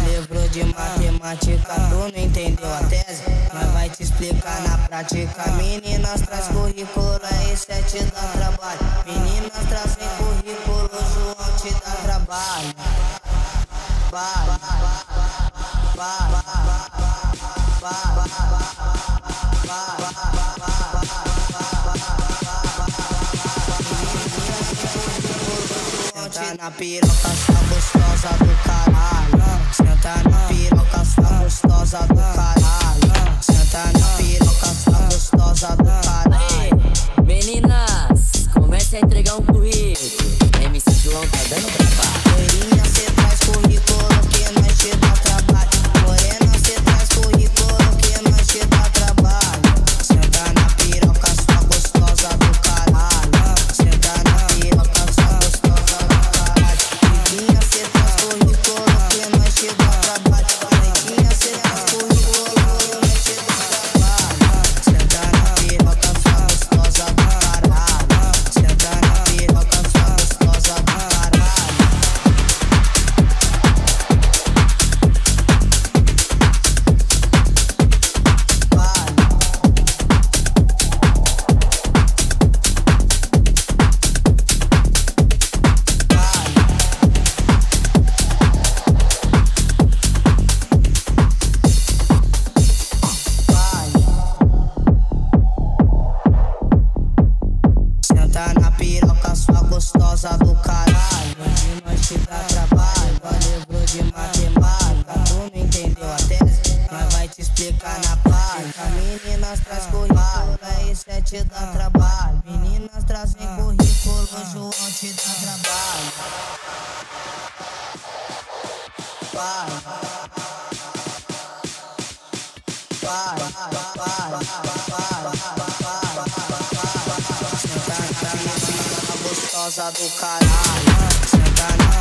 livro de matemática. Tu não entendeu a tese? Nós vai te explicar na prática. Meninas traz currículo, aí cê te dá trabalho. Meninas trazem currículo, João te dá trabalho. Vai, vai, vai, vai, Senta na piroca, sua gostosa do caralho. Senta na piroca, sua gostosa do caralho. Senta na piroca, sua gostosa do caralho. Hoje nós te dá trabalho, igual livro de matemática. Tu não entendeu a tese? Nós vai te explicar na prática. Meninas traz currículo, aí cê te dá trabalho. Meninas trazem currículo, João te dá trabalho. Vai, vai, vai, Senta na piroca gostosa do caralho. Senta na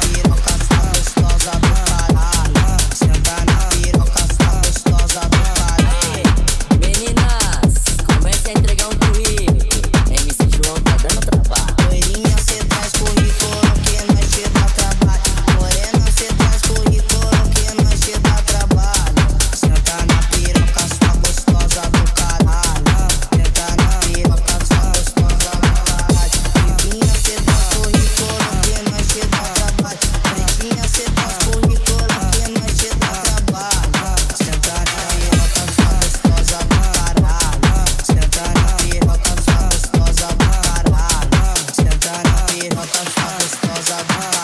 gostosa